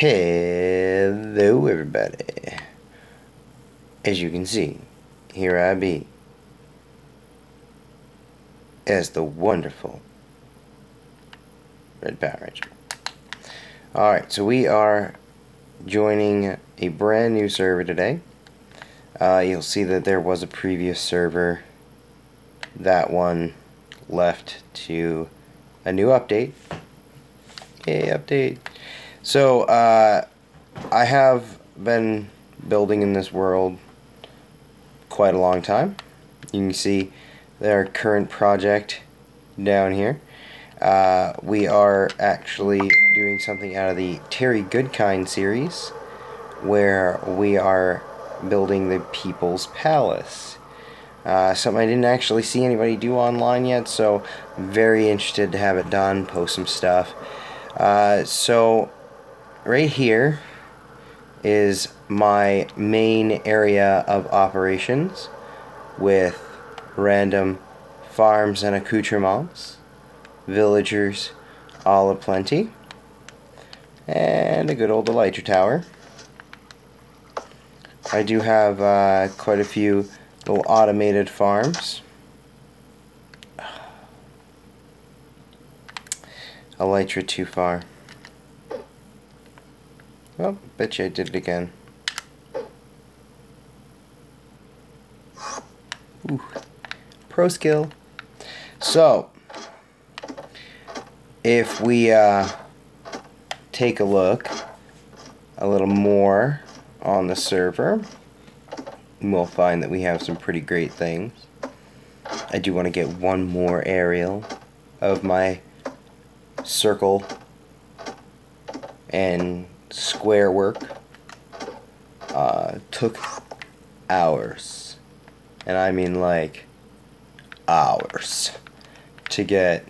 Hello everybody. As you can see, here I be. As the wonderful Red Power Ranger. Alright, so we are joining a brand new server today. Uh, you'll see that there was a previous server. That one left to a new update. Yay, update. So, uh, I have been building in this world quite a long time. You can see their current project down here. Uh, we are actually doing something out of the Terry Goodkind series where we are building the People's Palace. Uh, something I didn't actually see anybody do online yet, so very interested to have it done, post some stuff. Uh, so, right here is my main area of operations with random farms and accoutrements, villagers all aplenty, and a good old Elytra Tower. I do have uh, quite a few little automated farms. Elytra too far. Well, bet you I did it again. Ooh. Pro skill. So, if we uh, take a look a little more on the server, we'll find that we have some pretty great things. I do want to get one more aerial of my circle and square work. Uh, took hours, and I mean like hours, to get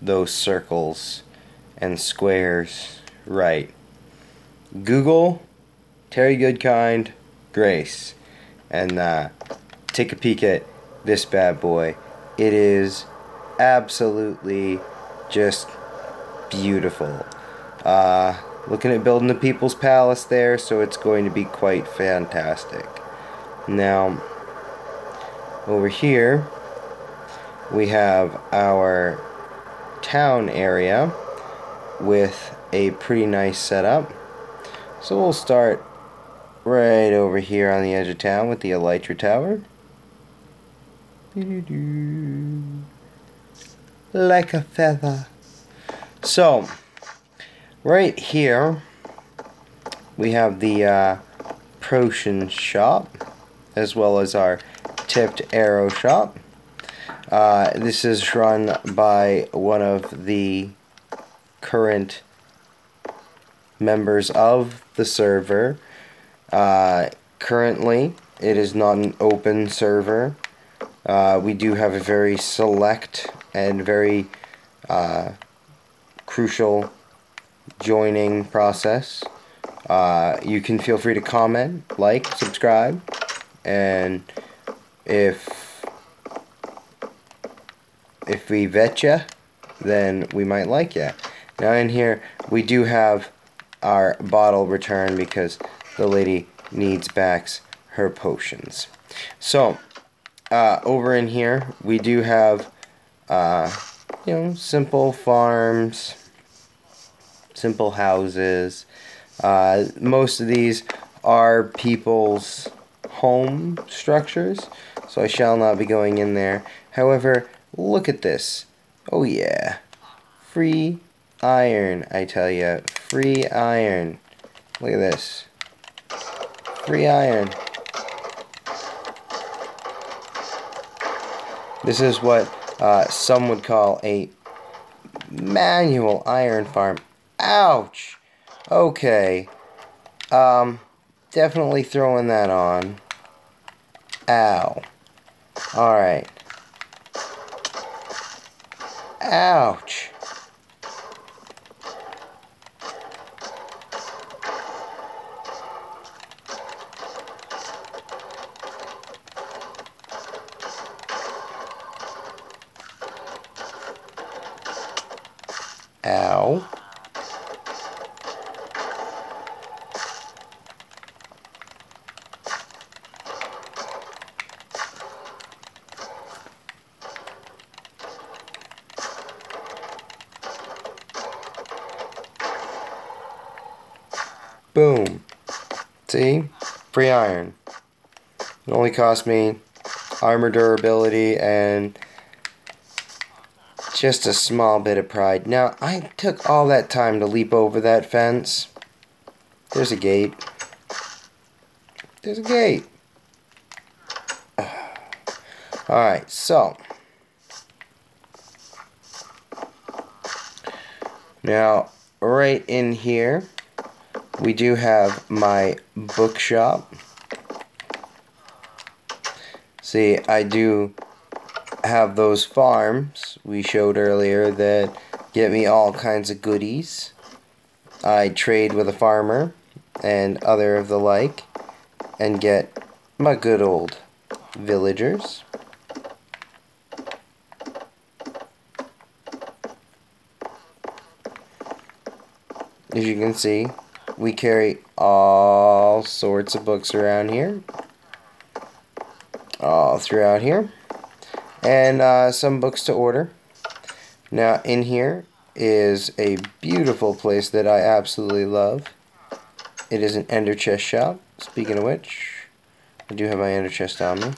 those circles and squares right. Google Terry Goodkind Grace and uh, take a peek at this bad boy. It is absolutely just beautiful. Uh, looking at building the People's Palace there, so it's going to be quite fantastic. Now, over here, we have our town area with a pretty nice setup. So we'll start right over here on the edge of town with the Elytra Tower. Like a feather. So, right here, we have the uh, potion shop, as well as our tipped arrow shop. Uh, this is run by one of the current members of the server. Uh, currently, it is not an open server. Uh, we do have a very select and very uh, crucial joining process. Uh, you can feel free to comment, like, subscribe, and if if we vet you, then we might like you. Now in here, we do have our bottle return because the lady needs backs her potions. So, uh, over in here, we do have, uh, you know, simple farms, simple houses. Uh, most of these are people's home structures, so I shall not be going in there. However, look at this. Oh yeah. Free iron, I tell you. Free iron. Look at this. Free iron. This is what uh, some would call a manual iron farm. Ouch! Okay. Um, definitely throwing that on. Ow. Alright. Ouch. Ow. 3 iron. It only cost me armor durability and just a small bit of pride. Now, I took all that time to leap over that fence. There's a gate. There's a gate. Alright, so. Now, right in here, we do have my bookshop. See, I do have those farms we showed earlier that get me all kinds of goodies. I trade with a farmer and other of the like and get my good old villagers. As you can see, we carry all sorts of books around here. All throughout here and uh, some books to order. Now in here is a beautiful place that I absolutely love. It is an ender chest shop. Speaking of which, I do have my ender chest on me.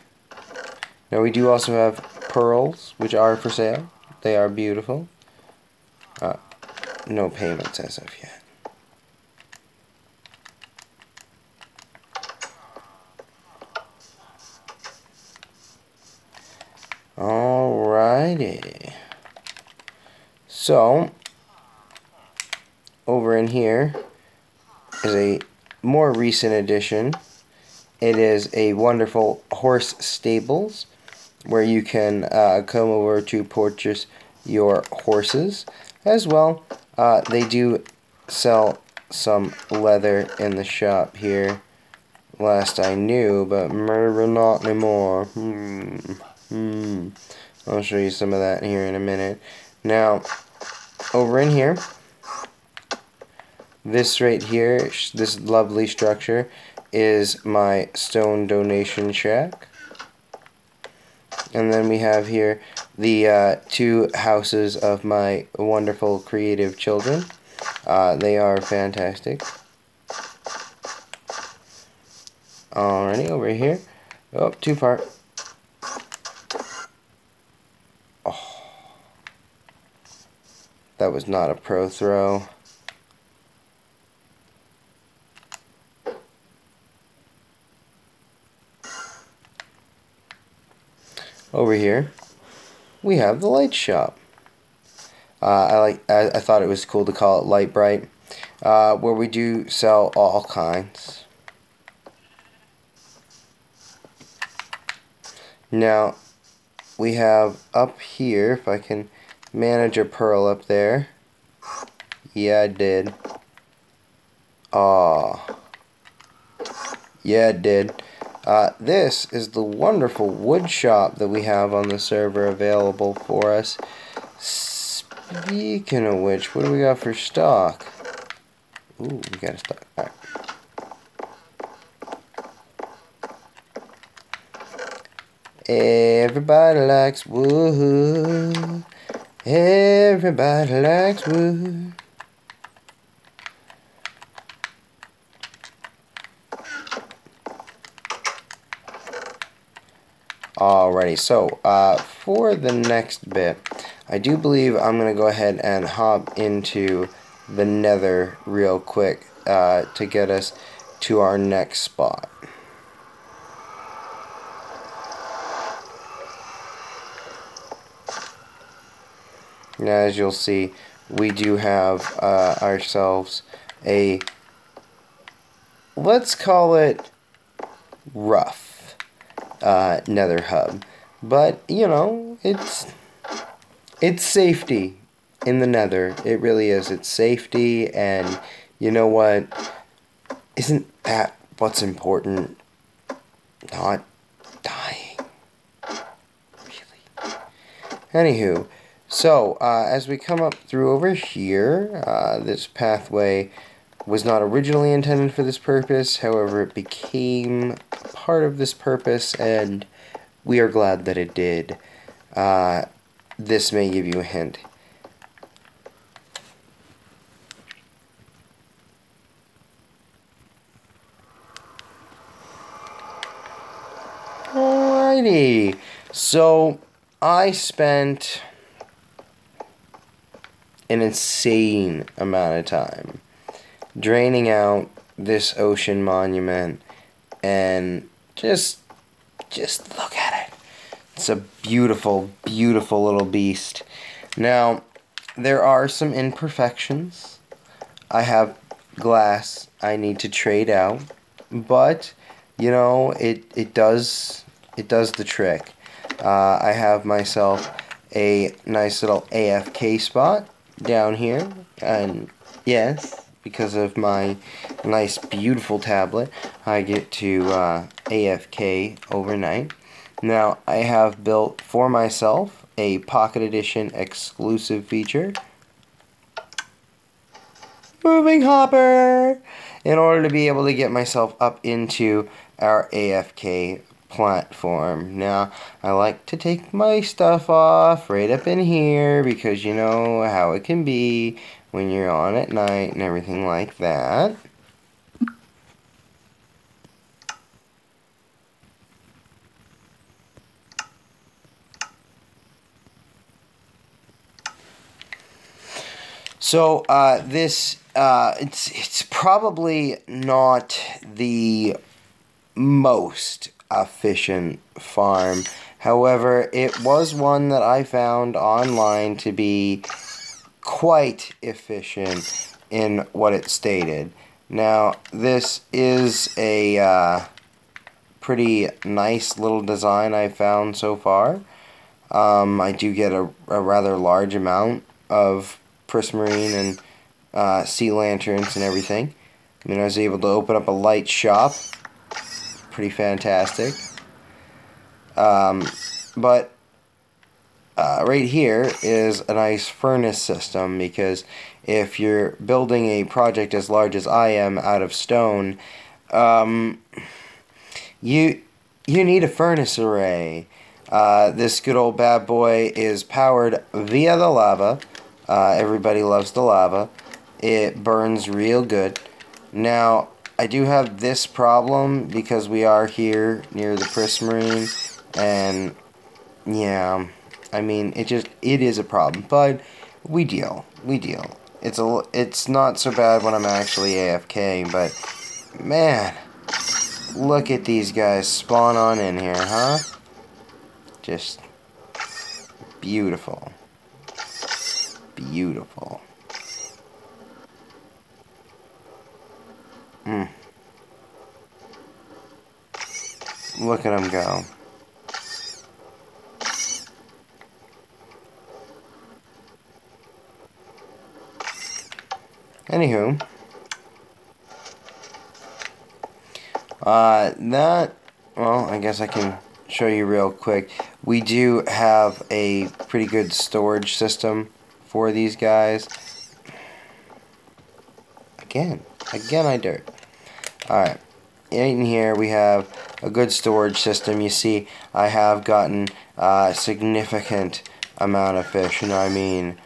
Now we do also have pearls, which are for sale. They are beautiful. Uh, no payments as of yet. Alrighty. So, over in here is a more recent addition. It is a wonderful horse stables where you can uh, come over to purchase your horses. As well, uh, they do sell some leather in the shop here. Last I knew, but maybe not anymore. Hmm. Hmm. I'll show you some of that here in a minute. Now, over in here, this right here, this lovely structure, is my stone donation shack. And then we have here the uh, two houses of my wonderful creative children. Uh, they are fantastic. Alrighty, over here. Oh, too far. That was not a pro throw. Over here, we have the light shop. Uh, I like. I, I, thought it was cool to call it Light Bright, uh, where we do sell all kinds. Now, we have up here, if I can Manager Pearl up there. Yeah, I did. Aw. Yeah, it did. Uh, this is the wonderful wood shop that we have on the server available for us. Speaking of which, what do we got for stock? Ooh, we got a stock. Right. Everybody likes wood. Everybody likes wood. Alrighty, so uh, for the next bit, I do believe I'm going to go ahead and hop into the nether real quick uh, to get us to our next spot. Now, as you'll see, we do have uh, ourselves a, let's call it rough uh, nether hub. But, you know, it's, it's safety in the nether. It really is. It's safety, and you know what? Isn't that what's important? Not dying. Really. Anywho, so uh, as we come up through over here, uh, this pathway was not originally intended for this purpose, however it became part of this purpose and we are glad that it did. Uh, this may give you a hint. Alrighty, so I spent an insane amount of time draining out this ocean monument and just just look at it. It's a beautiful, beautiful little beast. Now, there are some imperfections. I have glass I need to trade out, but you know, it it does it does the trick. Uh, I have myself a nice little AFK spot down here, and yes, because of my nice beautiful tablet, I get to uh, AFK overnight. Now, I have built for myself a Pocket Edition exclusive feature. Moving hopper! In order to be able to get myself up into our AFK platform. Now, I like to take my stuff off right up in here because you know how it can be when you're on at night and everything like that. So uh, this uh, it's it's probably not the most efficient farm. However, it was one that I found online to be quite efficient in what it stated. Now, this is a uh, pretty nice little design I found so far. Um, I do get a, a, rather large amount of prismarine and uh, sea lanterns and everything. I mean, I was able to open up a light shop pretty fantastic. Um, but uh, right here is a nice furnace system because if you're building a project as large as I am out of stone, um, you you need a furnace array. Uh, this good old bad boy is powered via the lava. Uh, everybody loves the lava. It burns real good. Now, I do have this problem because we are here near the prismarine and yeah I mean it just it is a problem but we deal we deal. It's a it's not so bad when I'm actually AFK but man look at these guys spawn on in here huh? Just beautiful. Beautiful Hmm. Look at him go. Anywho, uh, that, well, I guess I can show you real quick. We do have a pretty good storage system for these guys. Again, again I dirt. Alright, in here we have a good storage system. You see, I have gotten a significant amount of fish, and I mean,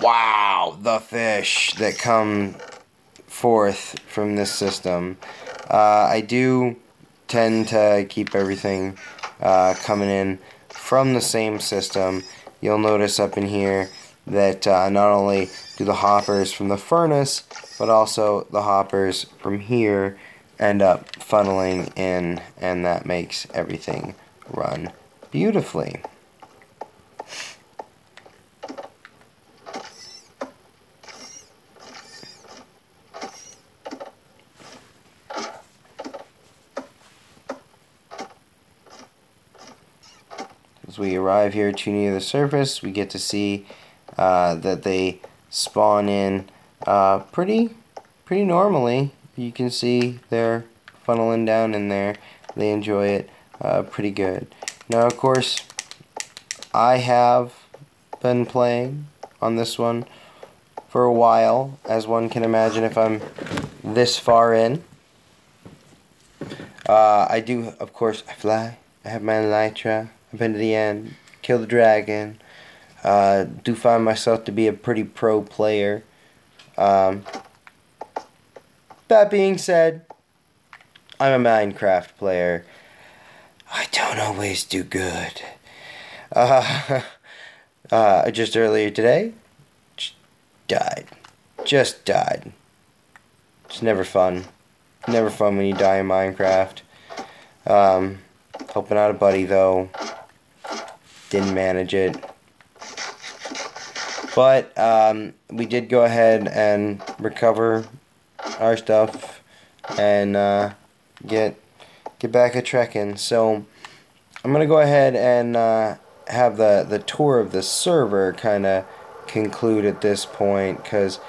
wow, the fish that come forth from this system. Uh, I do tend to keep everything uh, coming in from the same system. You'll notice up in here that uh, not only do the hoppers from the furnace but also the hoppers from here end up funneling in and that makes everything run beautifully. As we arrive here too near the surface, we get to see uh, that they spawn in uh, pretty, pretty normally. You can see they're funneling down in there. They enjoy it uh, pretty good. Now, of course, I have been playing on this one for a while, as one can imagine if I'm this far in. Uh, I do, of course, I fly. I have my elytra. I've been to the end. Kill the dragon. Uh, do find myself to be a pretty pro player. Um, that being said, I'm a Minecraft player. I don't always do good. Uh, uh, just earlier today, just died. Just died. It's never fun. Never fun when you die in Minecraft. Um, helping out a buddy though. Didn't manage it. But um, we did go ahead and recover our stuff and uh, get get back at trekking. So I'm gonna go ahead and uh, have the the tour of the server kind of conclude at this point because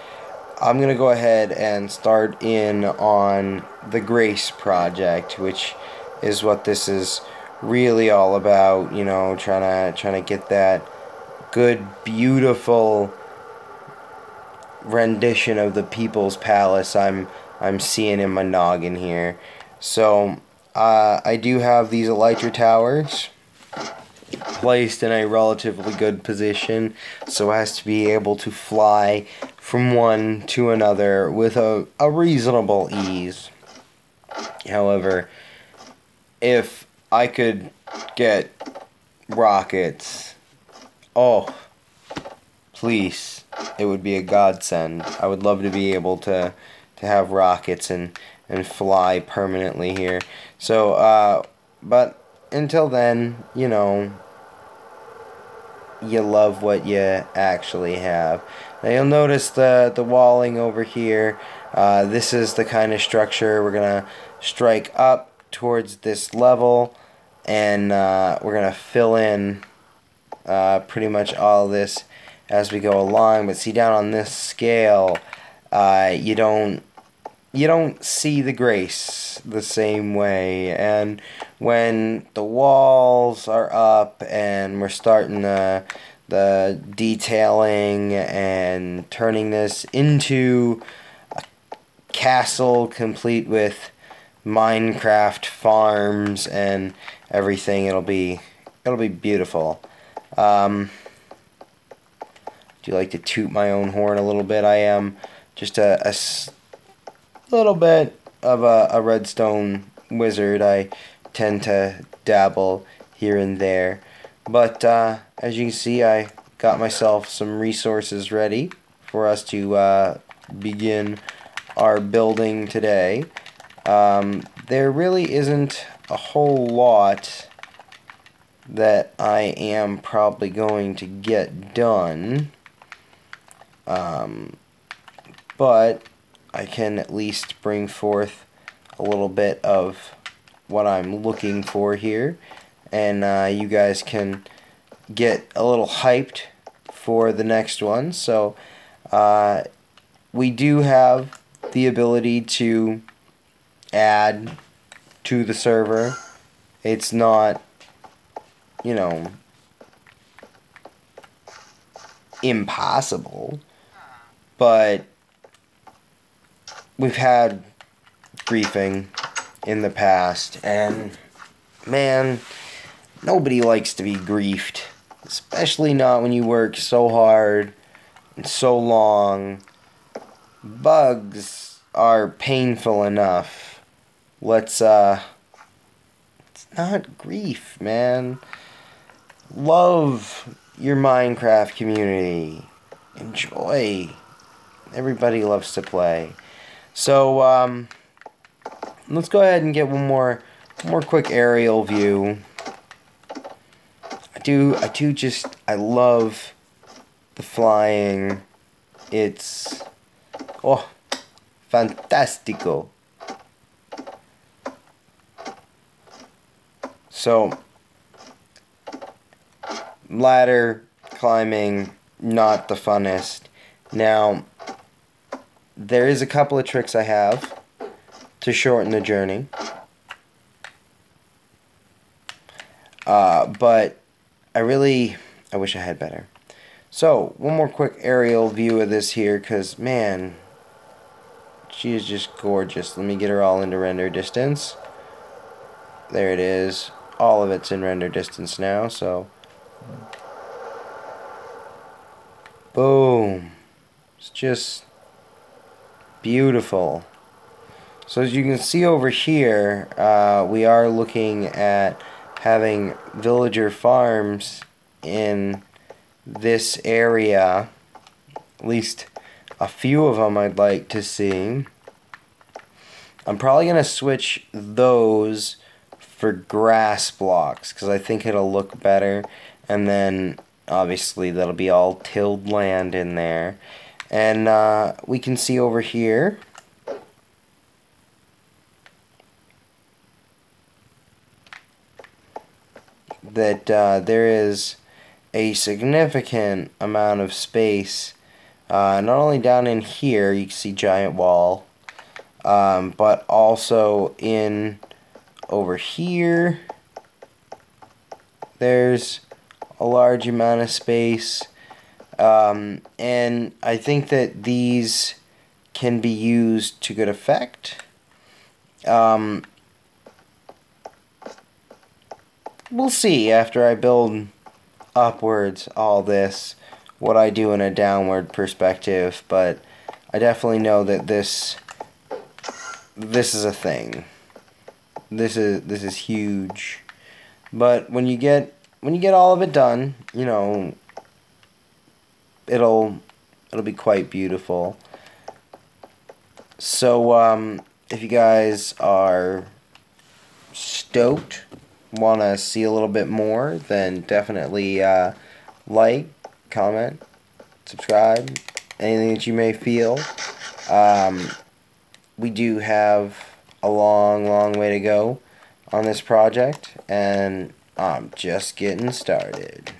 I'm gonna go ahead and start in on the Grace project, which is what this is really all about. You know, trying to trying to get that good, beautiful rendition of the People's Palace. I'm I'm seeing in my noggin here. So uh, I do have these elytra towers placed in a relatively good position so as to be able to fly from one to another with a, a reasonable ease. However, if I could get rockets, oh, please, it would be a godsend. I would love to be able to to have rockets and and fly permanently here. So, uh, but until then, you know, you love what you actually have. Now you'll notice the the walling over here. Uh, this is the kind of structure we're gonna strike up towards this level, and uh, we're gonna fill in uh, pretty much all this as we go along. But see down on this scale, uh, you don't you don't see the grace the same way and when the walls are up and we're starting the the detailing and turning this into a castle complete with Minecraft farms and everything it'll be it'll be beautiful um, do you like to toot my own horn a little bit I am just a, little bit of a, a redstone wizard. I tend to dabble here and there. But uh, as you can see, I got myself some resources ready for us to uh, begin our building today. Um, there really isn't a whole lot that I am probably going to get done. Um, but I can at least bring forth a little bit of what I'm looking for here. And uh, you guys can get a little hyped for the next one. So uh, we do have the ability to add to the server. It's not you know impossible but we've had griefing in the past, and man, nobody likes to be griefed, especially not when you work so hard and so long. Bugs are painful enough. Let's, uh, it's not grief, man. Love your Minecraft community. Enjoy. Everybody loves to play. So um, let's go ahead and get one more, more quick aerial view. I do, I do just, I love the flying. It's, oh, fantastico. So, ladder climbing, not the funnest. Now, there is a couple of tricks I have to shorten the journey. Uh, but I really, I wish I had better. So, one more quick aerial view of this here, because, man, she is just gorgeous. Let me get her all into render distance. There it is. All of it's in render distance now, so... Boom. It's just Beautiful. So as you can see over here, uh, we are looking at having villager farms in this area. At least a few of them I'd like to see. I'm probably going to switch those for grass blocks because I think it'll look better. And then obviously that'll be all tilled land in there. And uh, we can see over here that uh, there is a significant amount of space uh, not only down in here you can see giant wall um, but also in over here there's a large amount of space. Um, and I think that these can be used to good effect. Um, we'll see after I build upwards all this what I do in a downward perspective but I definitely know that this this is a thing. This is this is huge. But when you get when you get all of it done you know it'll it'll be quite beautiful so um, if you guys are stoked want to see a little bit more, then definitely uh, like, comment, subscribe, anything that you may feel. Um, we do have a long, long way to go on this project, and I'm just getting started.